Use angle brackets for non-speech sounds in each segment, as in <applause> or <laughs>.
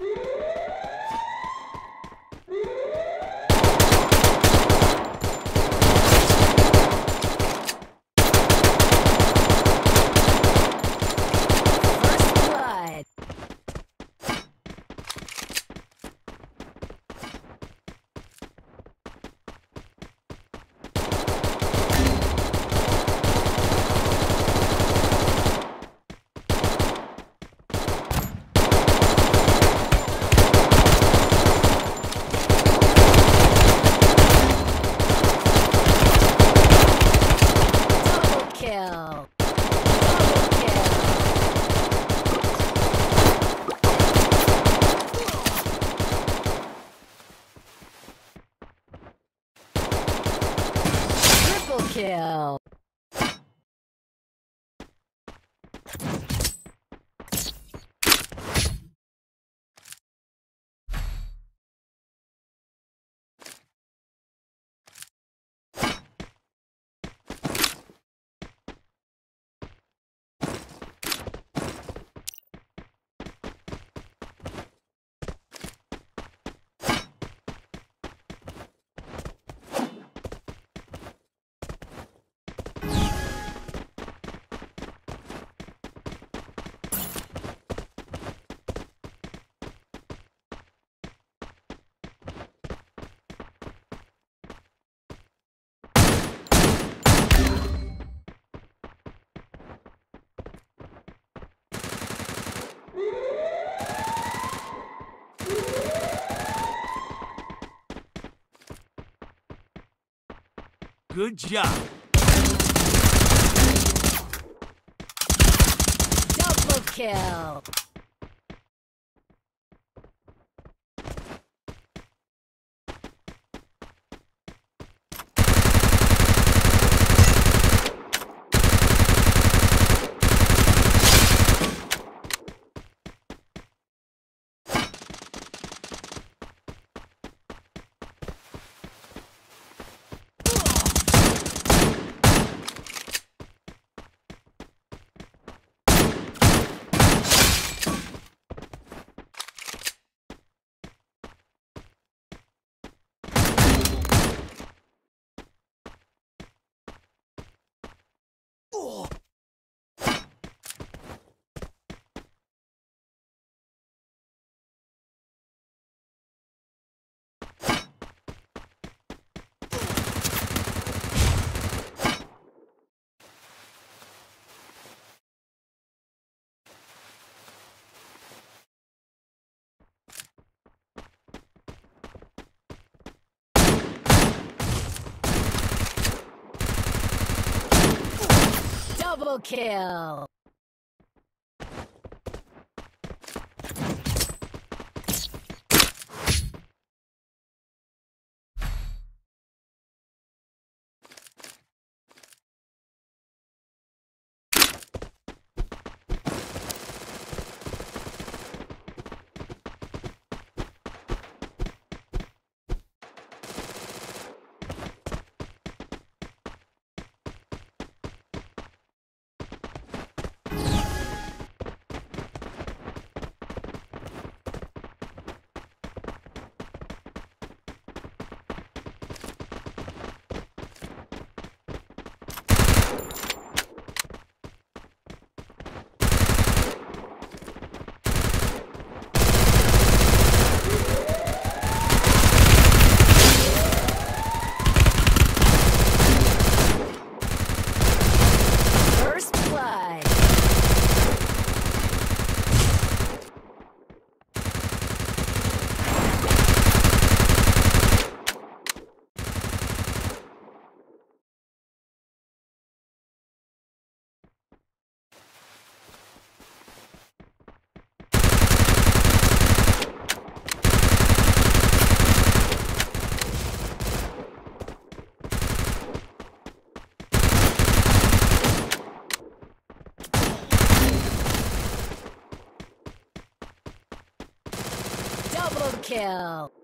Woo! <laughs> kill. Good job. Double kill. Kill. First blood. Double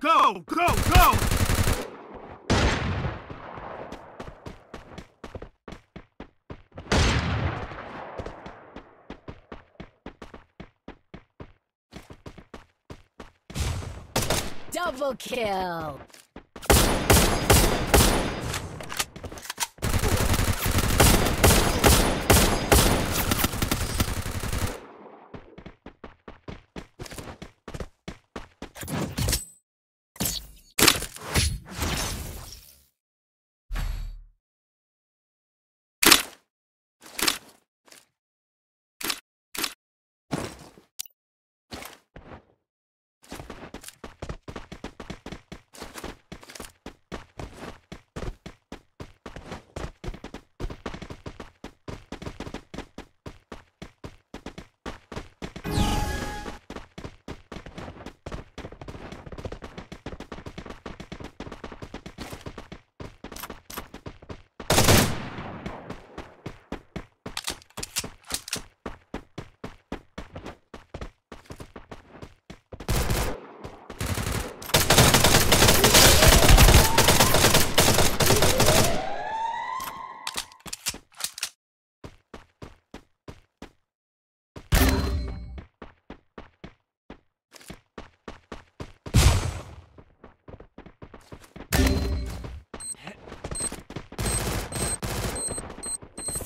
Go, go, go! Double kill.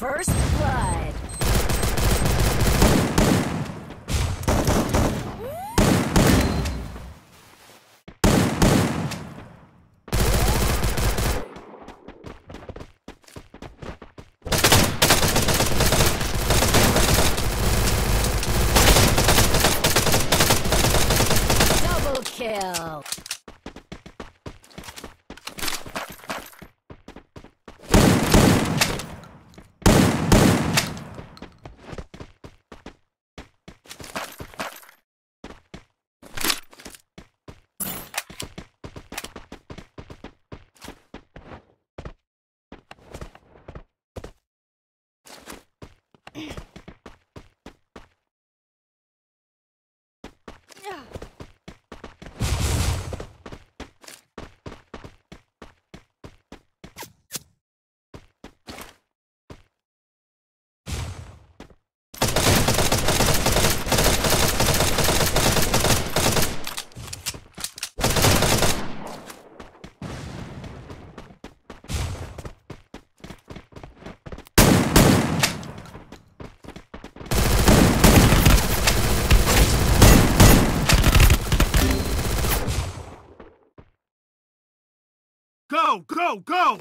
First blood. Double kill. Go, go, go!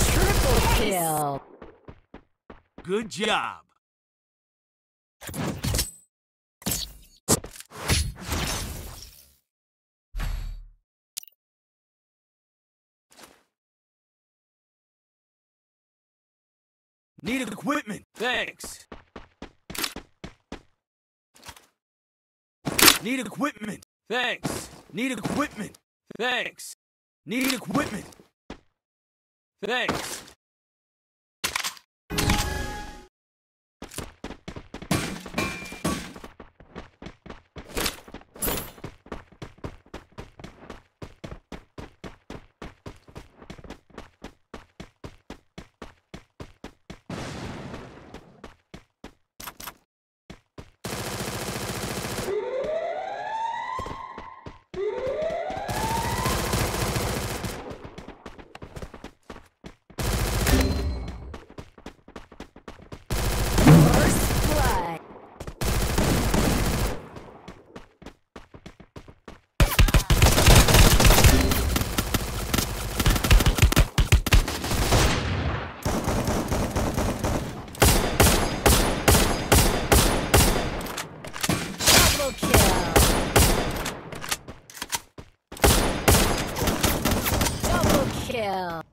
Triple kill. Good job. Need equipment. Thanks. Need equipment. Thanks. Need equipment. Thanks. Need equipment. Thanks. Double kill. Kill.